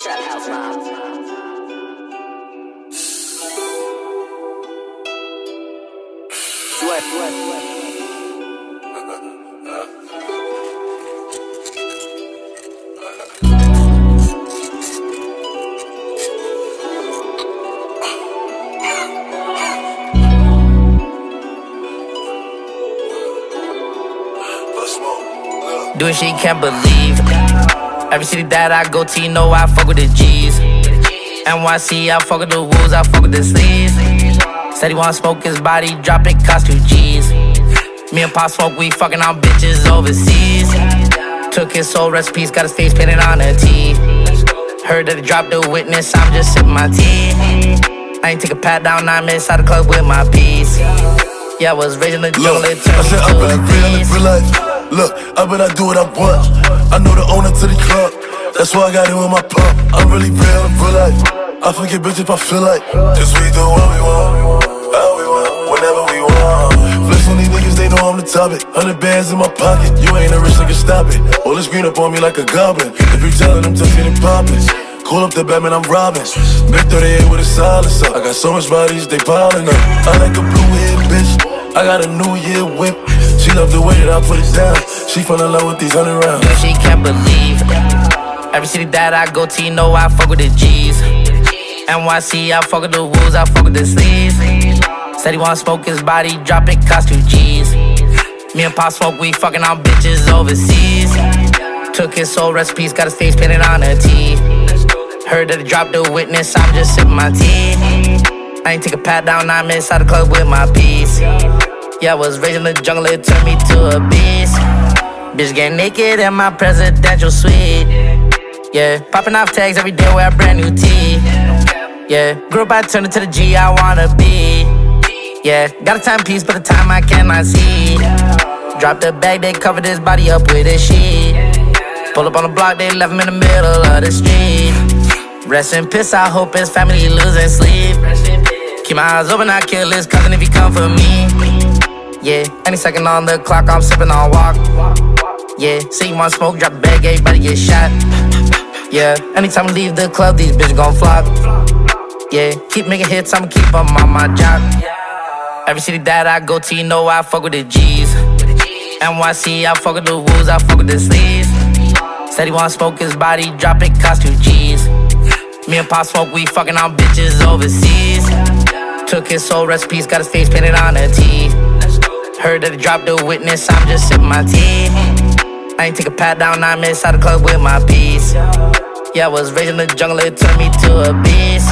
Trap. Doing shit can't believe. Every city that I go to, you know I fuck with the G's. NYC, I fuck with the wolves, I fuck with the sleeves. Said he wanna smoke his body, drop it, cost two G's. Me and Pop smoke, we fucking on bitches overseas. Took his soul recipes, got his face painted on a T. Heard that he dropped the witness, I'm just sipping my tea. I ain't take a pat down, I'm inside the club with my piece. Yeah, I was raised in the jungle, it turned me said to I'm a real beast. real life. Look, I bet I do what I want. I know the owner to the club. That's why I got it with my pump. I'm really real in real life. I forget bitch if I feel like. Cause we do what we want, how we want, whenever we want. Flex on these niggas, they know I'm the topic. Hundred bands in my pocket. You ain't a rich nigga, stop it. All this green up on me like a goblin. If you telling them to get it poppin'. Call up the Batman, I'm robbing. Big 38 with a silencer. I got so much bodies, they piling up. I like a blue head bitch. I got a new year whip. She love the way that I put it down. She fell in love with these hundred rounds. Doing she can't believe. Every city that I go to, you know I fuck with the G's. NYC, I fuck with the wolves, I fuck with the sleeves. Said he wanna smoke his body, drop it, cost two G's. Me and Pop smoke, we fucking on bitches overseas. Took his soul recipes, got his face painted on a T. Heard that he dropped the witness, I'm just sipping my tea. I ain't take a pat down, I'm inside the club with my piece. Yeah, I was raised in the jungle, it turned me to a beast. Bitch get naked in my presidential suite. Yeah, popping off tags every day, wear a brand new tee. Yeah, grew up, I turned into the G I wanna be. Yeah, got a timepiece, but the time I cannot see. Drop the bag, they covered his body up with a sheet. Pull up on the block, they left him in the middle of the street. Rest in piss, I hope his family losing sleep. Keep my eyes open, I kill his cousin if he come for me. Yeah, any second on the clock, I'm sipping on Wock. Yeah, see want smoke, drop bag, everybody get shot. Yeah, anytime I leave the club, these bitches gon' flop. Yeah, keep making hits, I'ma keep 'em on my job. Every city that I go to, you know I fuck with the G's. NYC, I fuck with the wolves, I fuck with the sleeves. Said he wanna smoke his body, drop it, cost two G's. Me and Pop smoke, we fucking on bitches overseas. Took his soul recipes, got his face painted on a T. Heard that he dropped the witness, I'm just sipping my tea. I ain't take a pat down, I'm inside the club with my piece. Yeah, I was raised in the jungle, it turned me to a beast.